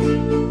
Música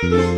Thank